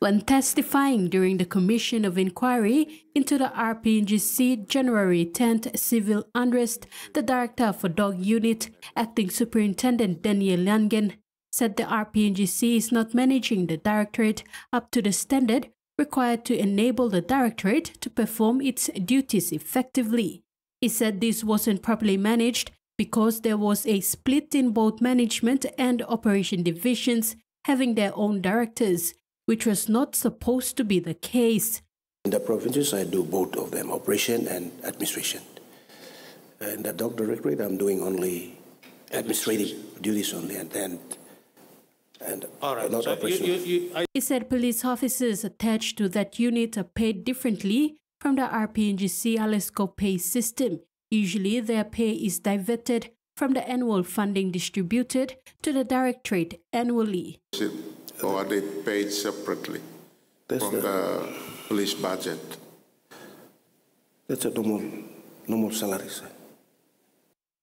When testifying during the Commission of Inquiry into the RPNGC January 10th civil unrest, the Director for Dog Unit, Acting Superintendent Daniel Yangen, said the RPNGC is not managing the Directorate up to the standard required to enable the Directorate to perform its duties effectively. He said this wasn't properly managed because there was a split in both management and operation divisions having their own directors which was not supposed to be the case. In the provinces, I do both of them, operation and administration. In the dog directorate, I'm doing only administrative duties only, and then and All right. not So you, operational. you, you, I, He said police officers attached to that unit are paid differently from the RPNGC Alesco pay system. Usually, their pay is diverted from the annual funding distributed to the directorate annually. Is it, or are they paid separately That's from the, the police budget? that's a normal normal salary. sir.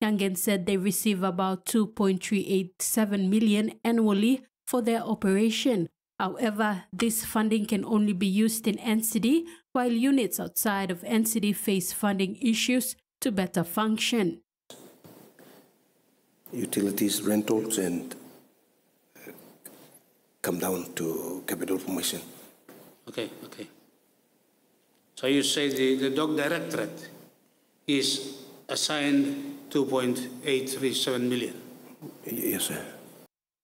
Yangen said they receive about 2.387 million annually for their operation. However, this funding can only be used in NCD, while units outside of NCD face funding issues to better function. Utilities, rentals, and come down to capital formation. okay, okay. So you say the, the dog directorate is assigned 2.837 million. Yes, sir.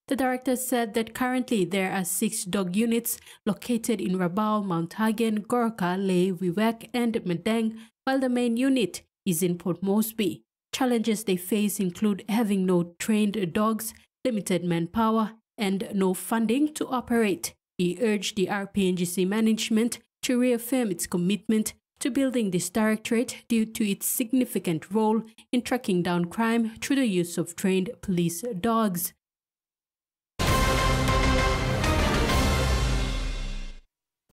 The director said that currently there are six dog units located in Rabaul, Mount Hagen, Goroka, Lae, Wewak, and Madang, while the main unit is in Port Moresby. Challenges they face include having no trained dogs, limited manpower, and no funding to operate. He urged the RPNGC management to reaffirm its commitment to building this directorate due to its significant role in tracking down crime through the use of trained police dogs.